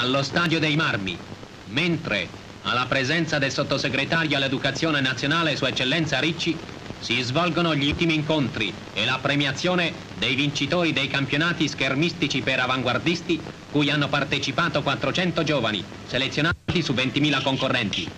allo Stadio dei Marmi, mentre alla presenza del sottosegretario all'Educazione Nazionale Sua Eccellenza Ricci si svolgono gli ultimi incontri e la premiazione dei vincitori dei campionati schermistici per avanguardisti cui hanno partecipato 400 giovani, selezionati su 20.000 concorrenti.